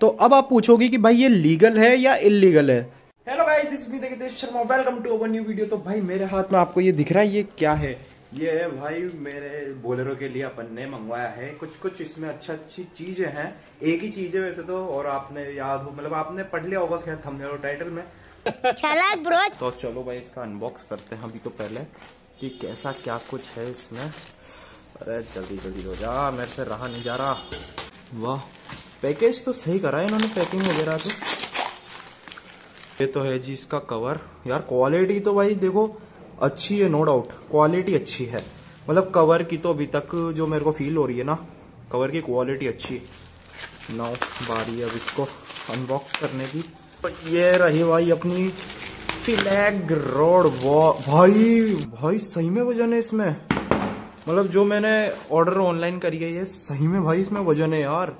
तो अब आप पूछोगे कि भाई ये लीगल है या इलीगल है? हेलो गाइस दिस मी देखते Sharma welcome to our new video तो भाई मेरे हाथ में आपको ये दिख रहा है ये क्या है? ये है भाई मेरे बोलेरो के लिए अपन ने मंगवाया है। कुछ कुछ इसमें अच्छा अच्छी चीज़ें हैं। एक ही चीज़ है वैसे तो और आपने याद हो मतलब आपने पढ़ लिया होगा खैर थंबनेल और टाइटल में। चालाक ब्रो। तो चलो भाई इसका अनबॉक्स करते हैं अभी तो पहले कि कैसा क्या कुछ है इसमें। अरे जल्दी जल्दी हो जा मेरे से रहा नहीं जा रहा। वाह। पैकेज तो सही करा है इन्होंने पैकिंग वगैरह तो। ये तो है जी इसका कवर यार क्वालिटी तो भाई देखो, अच्छी है नो डाउट क्वालिटी अच्छी है। मतलब कवर की तो अभी तक जो मेरे को फील हो रही है ना कवर की क्वालिटी अच्छी है। नाउ बारी अब इसको अनबॉक्स करने की। तो ये रही भाई अपनी फ्लैग रोड भाई भाई सही में वज़न है इसमें। मतलब जो मैंने ऑर्डर ऑनलाइन करी है, ये सही में भाई इसमें वज़न है यार।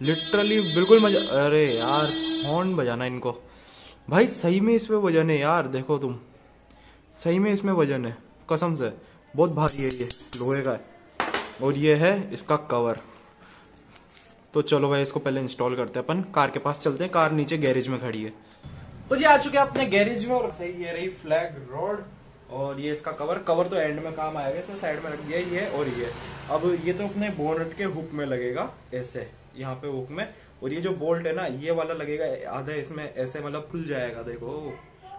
लिटरली बिल्कुल मज़ा, अरे यार हॉर्न बजाना इनको। भाई सही में इसमें वज़न है यार, देखो तुम। सही में इसमें वज़न है कसम से। बहुत भारी है ये, लोहे का है। और ये है इसका कवर तो चलो भाई, इसको पहले इंस्टॉल करते हैं अपन। कार के पास चलते हैं, कार नीचे गैरेज में खड़ी है। तो जी, आ चुके हैं अपने गैरेज में और सही, ये रही फ्लैग रोड और ये इसका कवर कवर तो एंड में काम आएगा तो साइड में रख दिया, ये और ये। अब ये तो अपने बोनट के हुक में लगेगा, ऐसे, यहाँ पे हुक में। और ये जो बोल्ट है ना, ये वाला लगेगा, आधा इसमें ऐसे मतलब खुल जाएगा, देखो।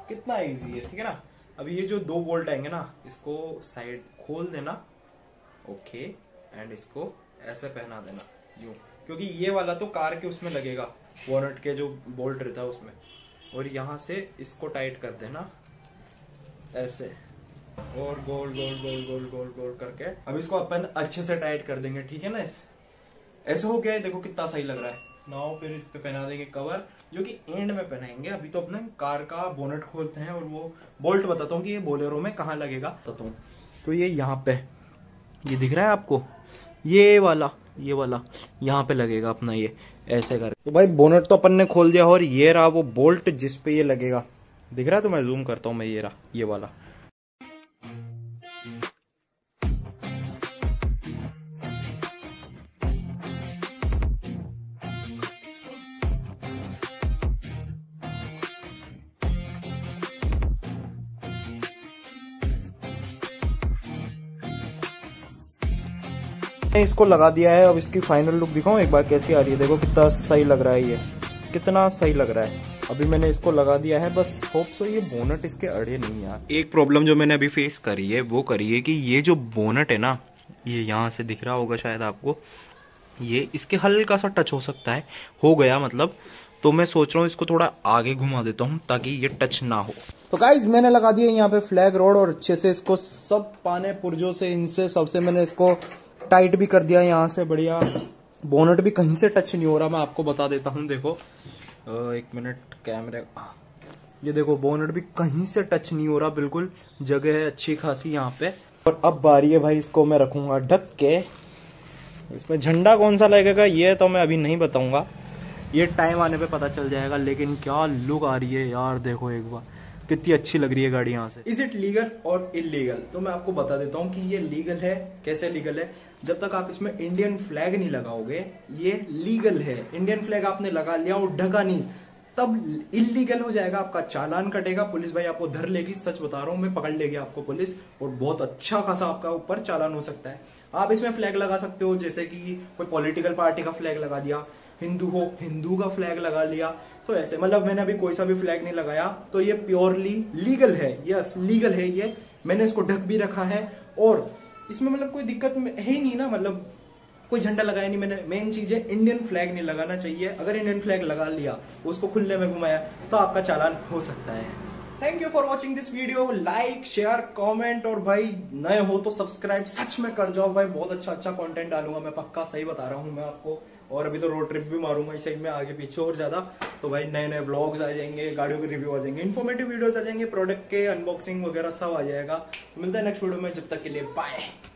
कितना इजी है, ठीक है ना? अब ये जो दो बोल्ट आएँगे ना, इसको साइड खोल देना। ओके एंड इसको ऐसे पहना देना, यूँ। क्योंकि ये वाला तो कार के उसमें लगेगा बोनट के जो बोल्ट रहता है उसमें। और यहाँ से इसको टाइट कर देना। ऐसे। और गोल गोल गोल गोल गोल गोल करके। अब इसको अपन अच्छे से टाइट कर देंगे, ठीक है ना इस? ऐसे हो गया है, देखो कितना सही लग रहा है। नाउ फिर इस पे पहना देंगे कवर जो कि एंड में पहनाएँगे। अभी तो अपने कार का बोनट खोलते हैं और वो बोल्ट बताता हूँ कि ये बोलेरो में कहाँ लगेगा। बताता हूँ। तो ये यहाँ पे ये दिख रहा है आपको? ये वाला ये वाला। यहाँ पे लगेगा अपना ये, ऐसे कर तो भाई बोनट तो अपन ने खोल दिया और ये रहा वो बोल्ट जिसपे ये लगेगा। दिख रहा है तो मैं जूम करता हूँ मैं ये रहा, ये वाला। इसको लगा दिया है, अब इसकी फाइनल लुक दिखाऊँ? एक बार कैसी आ रही है? देखो कितना सही लग रहा है ये। कितना सही लग रहा है। अभी मैंने इसको लगा दिया है बस होप सो ये बोनट इसके अड़े नहीं यार। एक प्रॉब्लम जो मैंने अभी फेस करी है वो करी है कि ये जो बोनट है ना ये यहाँ से दिख रहा होगा शायद आपको ये इसके हल्का सा टच हो सकता है। हो गया मतलब तो मैं सोच रहा हूँ इसको थोड़ा आगे घुमा देता हूँ ताकि ये टच ना हो। तो गाइज़ मैंने लगा दिया यहाँ पे फ्लैग रोड और अच्छे से इसको सब पाने पुर्जों से इनसे सबसे मैंने इसको टाइट भी कर दिया यहाँ से बढ़िया। बोनट भी कहीं से टच नहीं हो रहा मैं आपको बता देता हूँ देखो। एक मिनट, कैमरे ये देखो, बोनट भी कहीं से टच नहीं हो रहा, बिल्कुल। जगह है अच्छी खासी यहाँ पे। और अब बारी है भाई, इसको मैं रखूँगा ढक के। इसमें झंडा कौन सा लगेगा, ये तो मैं अभी नहीं बताऊँगा। ये टाइम आने पे पता चल जाएगा, लेकिन क्या लुक आ रही है यार, देखो एक बार। कितनी अच्छी लग रही है गाड़ी यहाँ से। इज़ इट लीगल और इलीगल तो मैं आपको बता देता हूँ कि ये लीगल है। कैसे लीगल है? जब तक आप इसमें इंडियन फ्लैग नहीं लगाओगे, ये लीगल है। इंडियन फ्लैग आपने लगा लिया और ढका नहीं। तब इलीगल हो जाएगा, आपका चालान कटेगा, पुलिस भाई आपको धर लेगी। सच बता रहा हूँ, मैं पकड़ लेगी आपको पुलिस और बहुत अच्छा खासा आपका ऊपर चालान हो सकता है। आप इसमें फ्लैग लगा सकते हो, जैसे कि कोई पॉलिटिकल पार्टी का फ्लैग लगा दिया। हिंदू हो, हिंदू का फ्लैग लगा लिया। तो ऐसे मतलब मैंने अभी कोई सा भी फ्लैग नहीं लगाया। तो ये प्योरली लीगल है। यस लीगल है ये। मैंने इसको ढक भी रखा है। और इसमें मतलब कोई दिक्कत है ही नहीं ना। मतलब कोई झंडा लगाया नहीं मैंने। मेन चीज़ है इंडियन फ्लैग नहीं लगाना चाहिए। अगर इंडियन फ्लैग लगा लिया, उसको खुलने में घुमाया तो आपका चालान हो सकता है। Thank you for watching this video like share comment और भाई नए हो तो सब्सक्राइब सच में कर जाओ भाई। बहुत अच्छा अच्छा कॉन्टेंट डालूँगा मैं, पक्का सही बता रहा हूँ मैं आपको। और अभी तो रोड ट्रिप भी मारूँगा इस में आगे पीछे और ज़्यादा। तो भाई नए नए ब्लॉग्स आ जाएँगे, गाड़ियों के रिव्यू आ जाएँगे इन्फॉर्मेटिव वीडियोस आ जाएँगे प्रोडक्ट के अनबॉक्सिंग वगैरह सब आ जाएगा। मिलता है नेक्स्ट वीडियो में, जब तक के लिए बाय